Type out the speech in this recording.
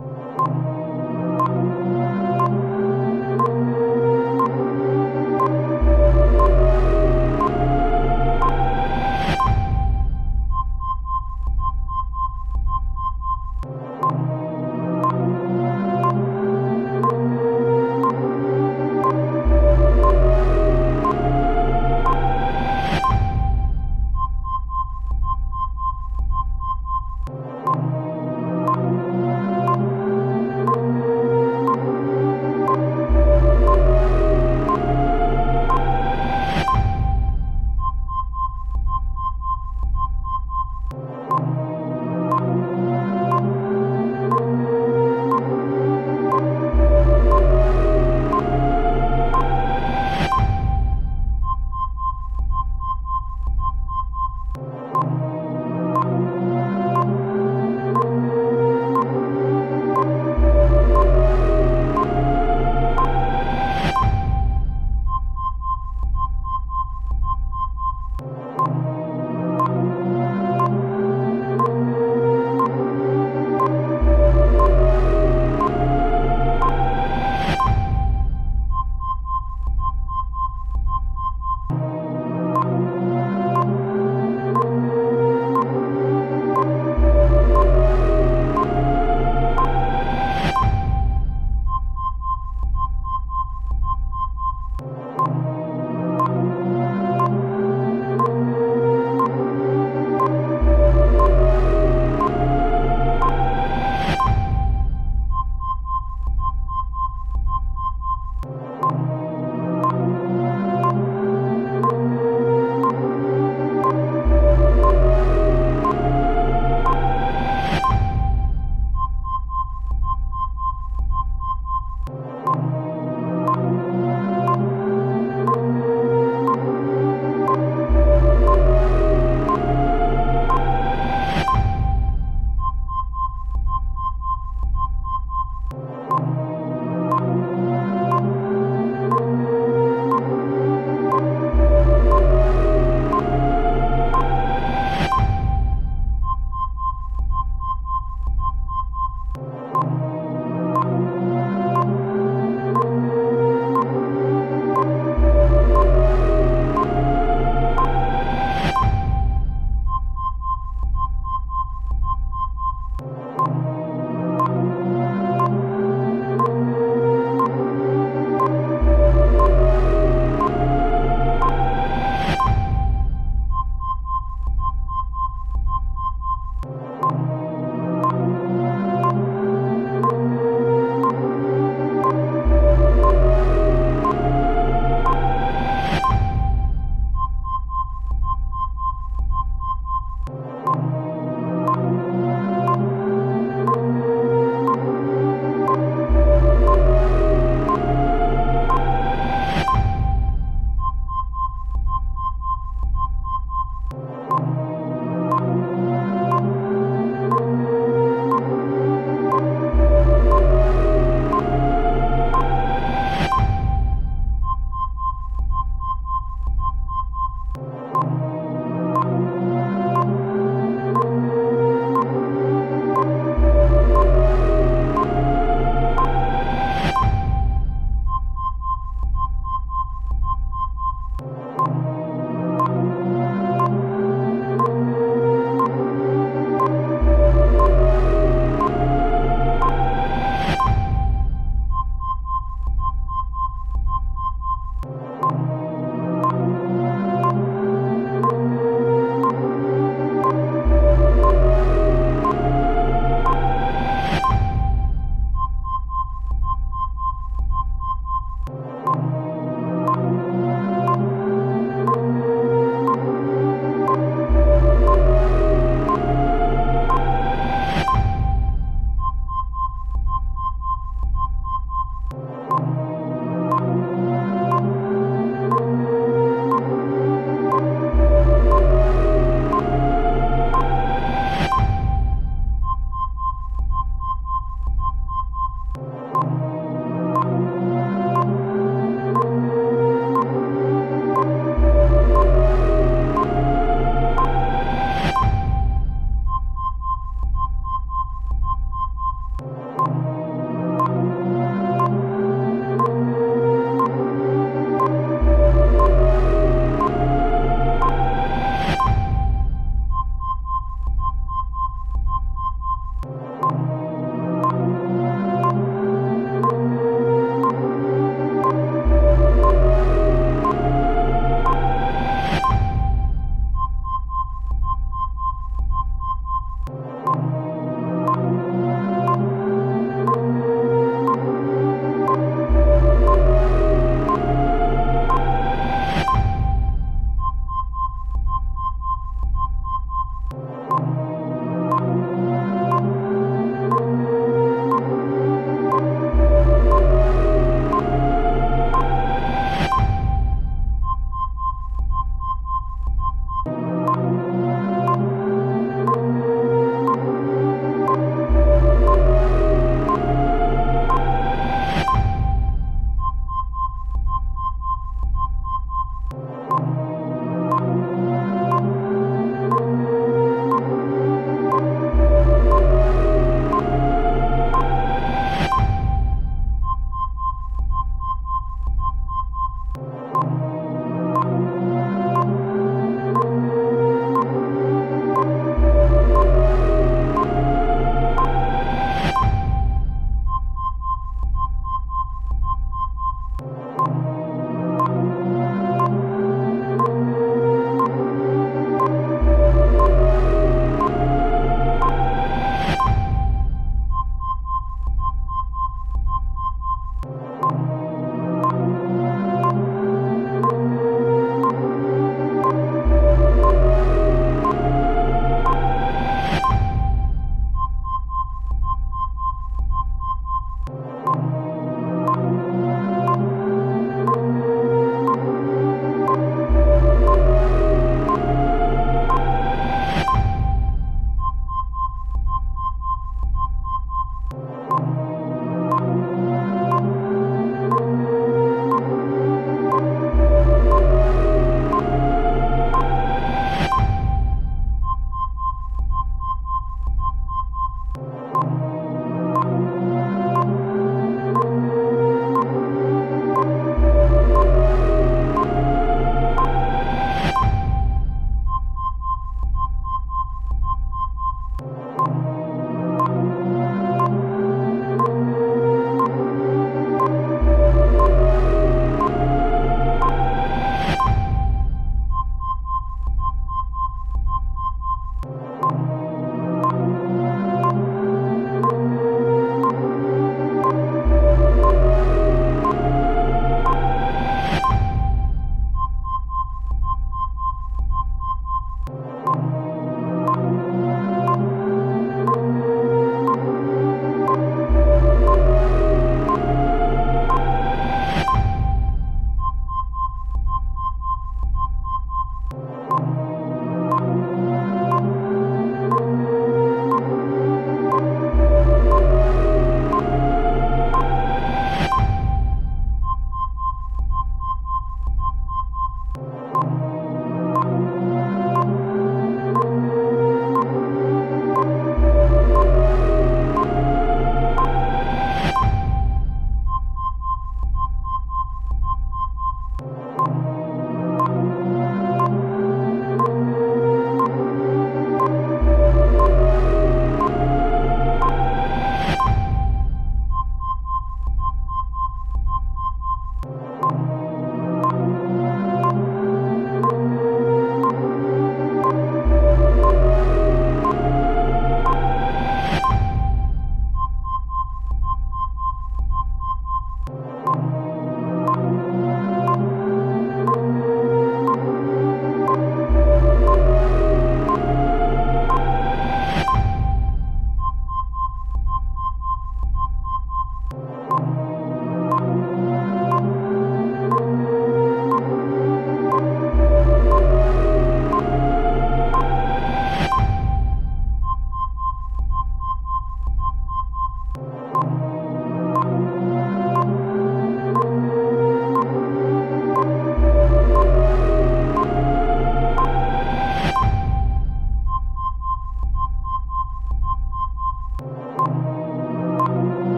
you